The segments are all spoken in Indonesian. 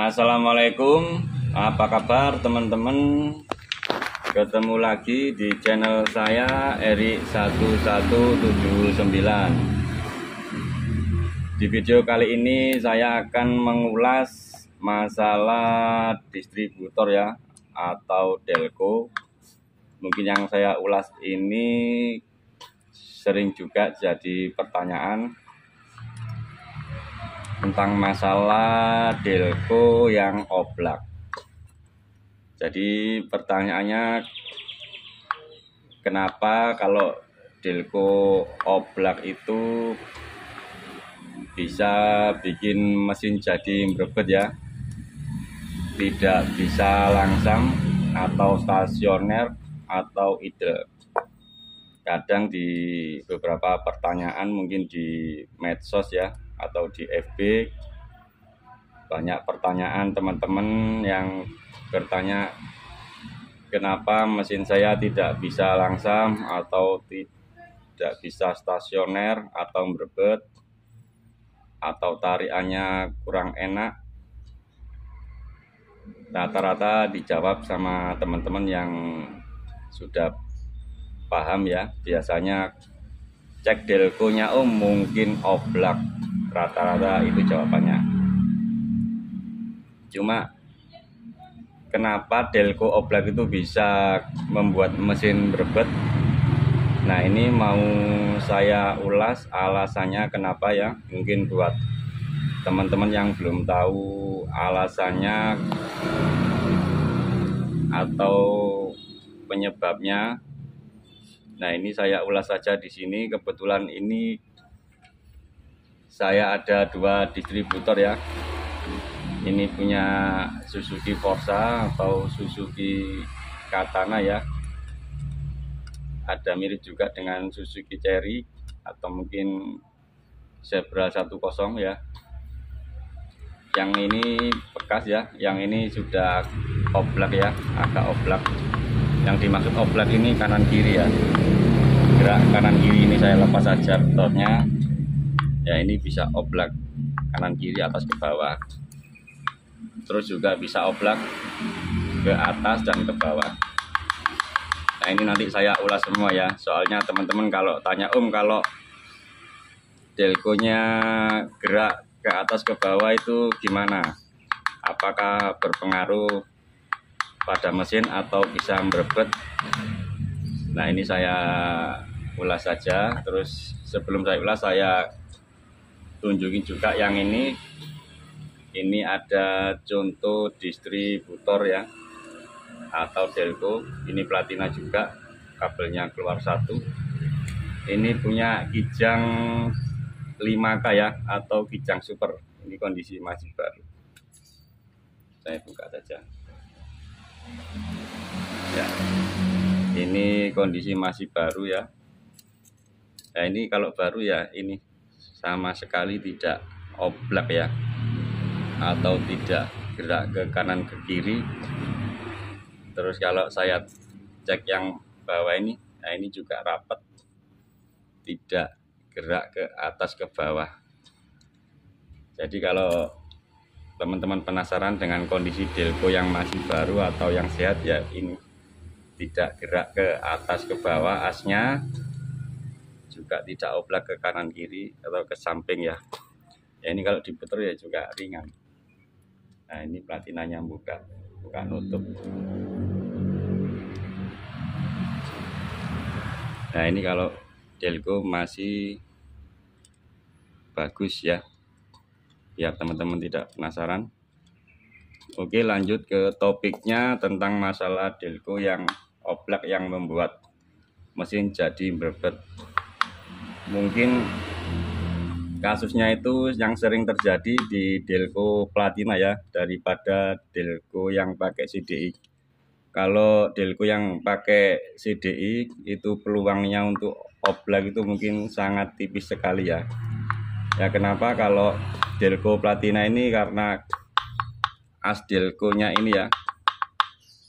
Assalamualaikum. Apa kabar teman-teman? Ketemu lagi di channel saya Eri 1179 Di video kali ini saya akan mengulas masalah distributor ya Atau Delco. Mungkin yang saya ulas ini sering juga jadi pertanyaan tentang masalah delco yang oblak. Jadi pertanyaannya kenapa kalau delco oblak itu bisa bikin mesin jadi berbet ya tidak bisa langsam atau stasioner atau idle kadang di beberapa pertanyaan mungkin di medsos ya atau di FB banyak pertanyaan teman-teman yang bertanya kenapa mesin saya tidak bisa langsam atau tidak bisa stasioner atau berbet atau tarikannya kurang enak? Rata-rata dijawab sama teman-teman yang sudah paham ya. Biasanya cek delkonya oh mungkin oblak rata-rata itu jawabannya. Cuma kenapa delco oblak itu bisa membuat mesin berbet nah ini mau saya ulas alasannya kenapa ya? Mungkin buat teman-teman yang belum tahu alasannya atau penyebabnya. Nah ini saya ulas saja di sini. Kebetulan ini saya ada dua distributor ya. Ini punya Suzuki Forza atau Suzuki Katana ya. Ada mirip juga dengan Suzuki Cherry atau mungkin Zebra 10 ya. Yang ini bekas ya yang ini sudah oblak ya agak oblak. Yang dimaksud oblak ini kanan kiri ya. Gerak kanan kiri ini saya lepas saja motornya ya ini bisa oblak kanan kiri atas ke bawah. Terus juga bisa oblak ke atas dan ke bawah. Nah ini nanti saya ulas semua ya. Soalnya teman-teman kalau tanya om kalau delkonya gerak ke atas ke bawah itu gimana? Apakah berpengaruh pada mesin atau bisa merebet? Nah ini saya ulas saja. Terus sebelum saya ulas saya tunjukin juga yang ini. Ini ada contoh distributor ya atau delco. Ini platina juga kabelnya keluar satu. Ini punya kijang 5K ya atau kijang super. Ini kondisi masih baru. Saya buka saja. Ya. Ini kondisi masih baru ya. Nah ini kalau baru ya ini sama sekali tidak oblak ya. Atau tidak gerak ke kanan ke kiri. Terus kalau saya cek yang bawah ini nah ini juga rapat. Tidak gerak ke atas ke bawah. Jadi kalau teman-teman penasaran dengan kondisi delco yang masih baru atau yang sehat ya ini tidak gerak ke atas ke bawah asnya juga tidak oblak ke kanan kiri atau ke samping ya. Ya ini kalau diputar ya juga ringan. Nah ini platinanya buka. Buka nutup. Nah ini kalau delco masih bagus ya. Biar teman-teman tidak penasaran. Oke lanjut ke topiknya tentang masalah delco yang oblak yang membuat mesin jadi berbet mungkin kasusnya itu yang sering terjadi di Delco Platina ya daripada Delco yang pakai CDI. Kalau Delco yang pakai CDI itu peluangnya untuk oblak itu mungkin sangat tipis sekali ya. Ya kenapa kalau Delco Platina ini karena as Delco-nya ini ya.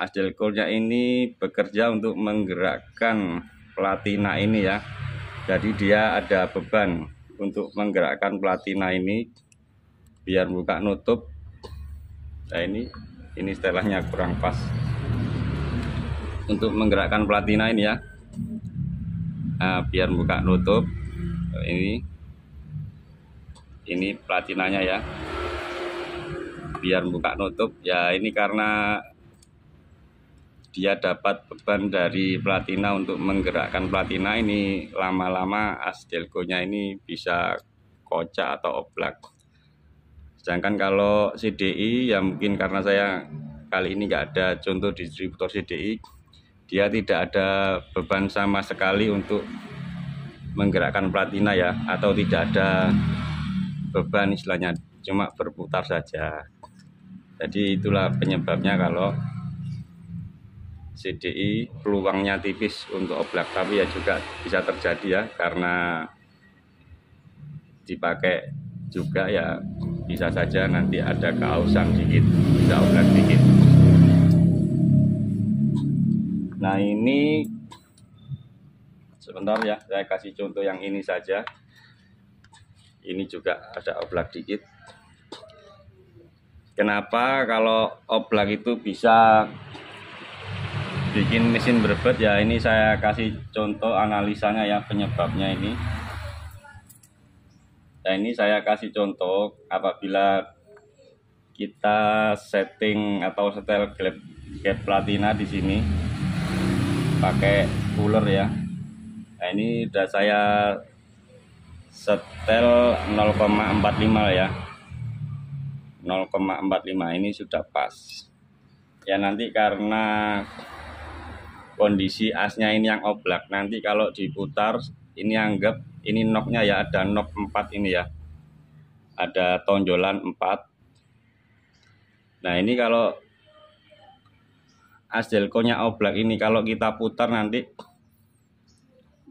As Delco-nya ini bekerja untuk menggerakkan Platina ini ya jadi dia ada beban untuk menggerakkan platina ini biar buka nutup. Nah ini ini setelahnya kurang pas. Untuk menggerakkan platina ini ya. Nah, biar buka nutup. Ini ini platinanya ya. Biar buka nutup. Ya ini karena dia dapat beban dari platina untuk menggerakkan platina ini lama-lama asdelkonya ini bisa kocak atau oblak. Sedangkan kalau CDI ya mungkin karena saya kali ini nggak ada contoh distributor CDI dia tidak ada beban sama sekali untuk menggerakkan platina ya atau tidak ada beban istilahnya cuma berputar saja. Jadi itulah penyebabnya kalau CDI peluangnya tipis untuk oblak tapi ya juga bisa terjadi ya karena dipakai juga ya bisa saja nanti ada keausan dikit bisa oblak dikit. Nah ini sebentar ya saya kasih contoh yang ini saja. Ini juga ada oblak dikit. Kenapa kalau oblak itu bisa bikin mesin berbet ya ini saya kasih contoh analisanya ya penyebabnya ini. Nah ini saya kasih contoh apabila kita setting atau setel gap, gap platina di sini pakai cooler ya. Nah ini udah saya setel 0,45 ya. 0,45 ini sudah pas. Ya nanti karena kondisi asnya ini yang oblak. Nanti kalau diputar ini anggap ini noknya ya ada nok 4 ini ya. Ada tonjolan 4 nah ini kalau as delkonya oblak ini kalau kita putar nanti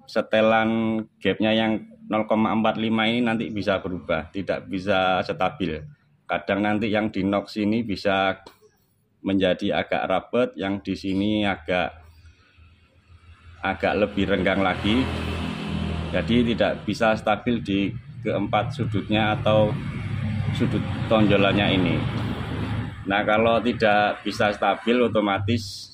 setelan gapnya yang 0,45 ini nanti bisa berubah tidak bisa stabil. Kadang nanti yang di nok sini bisa menjadi agak rapet yang di sini agak agak lebih renggang lagi. Jadi tidak bisa stabil di keempat sudutnya atau sudut tonjolannya ini. Nah kalau tidak bisa stabil otomatis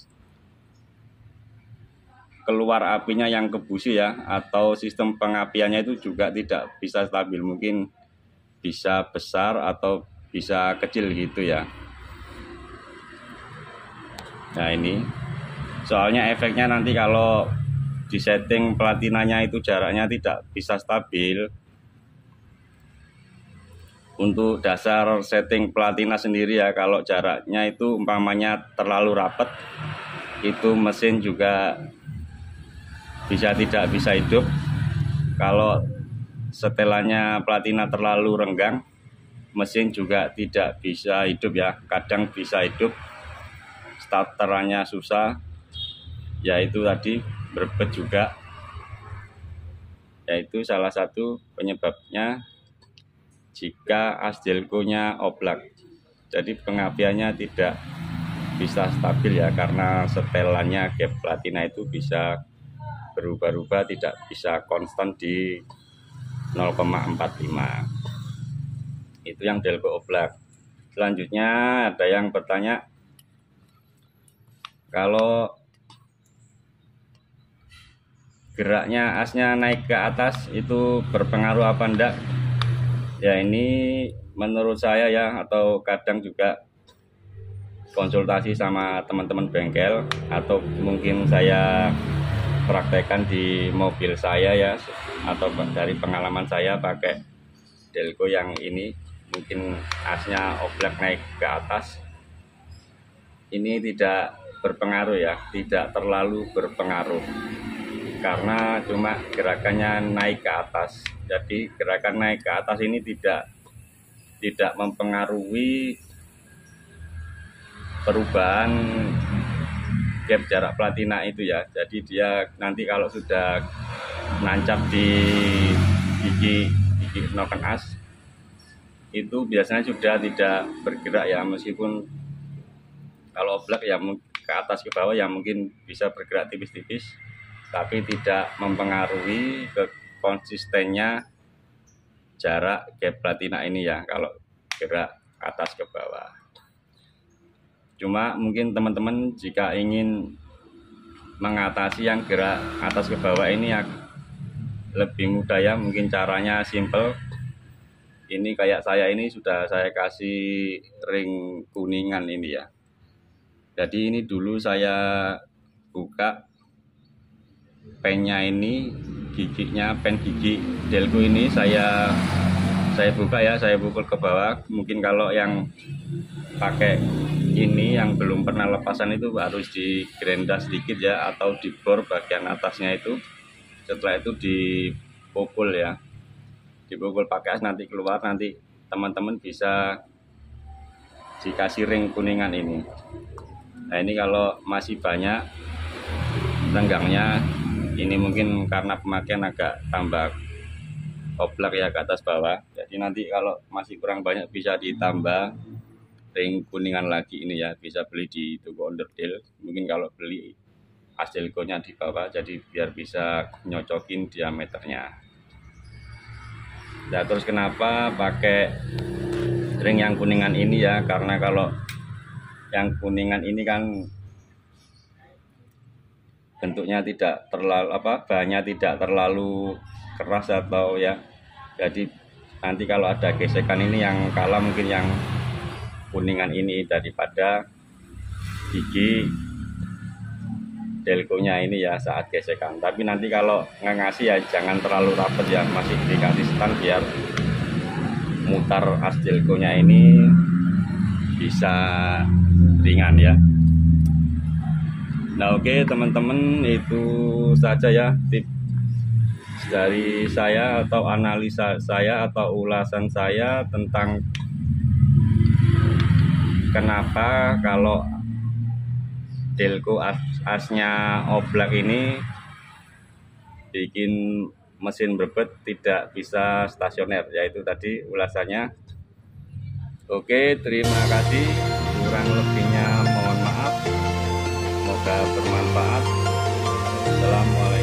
keluar apinya yang kebusi ya atau sistem pengapiannya itu juga tidak bisa stabil. Mungkin bisa besar atau bisa kecil gitu ya. Nah ini. Soalnya efeknya nanti kalau di setting platinanya itu jaraknya tidak bisa stabil. Untuk dasar setting platina sendiri ya kalau jaraknya itu umpamanya terlalu rapat itu mesin juga bisa tidak bisa hidup. Kalau setelannya platina terlalu renggang mesin juga tidak bisa hidup ya. Kadang bisa hidup starterannya susah yaitu tadi berbet juga. Yaitu salah satu penyebabnya jika asdelkonya oblak. Jadi pengapiannya tidak bisa stabil ya karena setelannya gap platina itu bisa berubah-ubah tidak bisa konstan di 0,45 itu yang delco oblak. Selanjutnya ada yang bertanya kalau geraknya asnya naik ke atas itu berpengaruh apa enggak ya ini menurut saya ya atau kadang juga konsultasi sama teman-teman bengkel atau mungkin saya praktekkan di mobil saya ya atau dari pengalaman saya pakai Delco yang ini. Mungkin asnya oblak naik ke atas. Ini tidak berpengaruh ya tidak terlalu berpengaruh karena cuma gerakannya naik ke atas. Jadi gerakan naik ke atas ini tidak tidak mempengaruhi perubahan gap jarak platina itu ya. Jadi dia nanti kalau sudah nancap di gigi gigi noken as itu biasanya sudah tidak bergerak ya meskipun kalau oblak ya ke atas ke bawah ya mungkin bisa bergerak tipis-tipis tapi tidak mempengaruhi ke konsistennya jarak gap platina ini ya kalau gerak atas ke bawah. Cuma mungkin teman-teman jika ingin mengatasi yang gerak atas ke bawah ini ya lebih mudah ya mungkin caranya simple. Ini kayak saya ini sudah saya kasih ring kuningan ini ya. Jadi ini dulu saya buka pennya ini giginya pen gigi delco ini saya saya buka ya saya pukul ke bawah. Mungkin kalau yang pakai ini yang belum pernah lepasan itu harus di gerinda sedikit ya atau dibor bagian atasnya itu. Setelah itu dipukul ya. Dipukul pakai nanti keluar nanti teman-teman bisa dikasih ring kuningan ini. Nah ini kalau masih banyak tenggangnya ini mungkin karena pemakaian agak tambah oblak ya ke atas bawah. Jadi nanti kalau masih kurang banyak bisa ditambah ring kuningan lagi ini ya bisa beli di toko underdeal mungkin kalau beli hasilnya di bawah jadi biar bisa nyocokin diameternya. Nah terus kenapa pakai ring yang kuningan ini ya? Karena kalau yang kuningan ini kan bentuknya tidak terlalu apa bahannya tidak terlalu keras atau ya. Jadi nanti kalau ada gesekan ini yang kalah mungkin yang kuningan ini daripada gigi delkonya ini ya saat gesekan. Tapi nanti kalau ngasih ya jangan terlalu rapet ya masih dikasih stand biar mutar as delkonya ini bisa ringan ya nah oke okay, teman-teman itu saja ya tips dari saya atau analisa saya atau ulasan saya tentang kenapa kalau delco as asnya oblak ini bikin mesin berbet tidak bisa stasioner yaitu tadi ulasannya. Oke terima kasih. Kurang maaf semoga bermanfaat. Assalamualaikum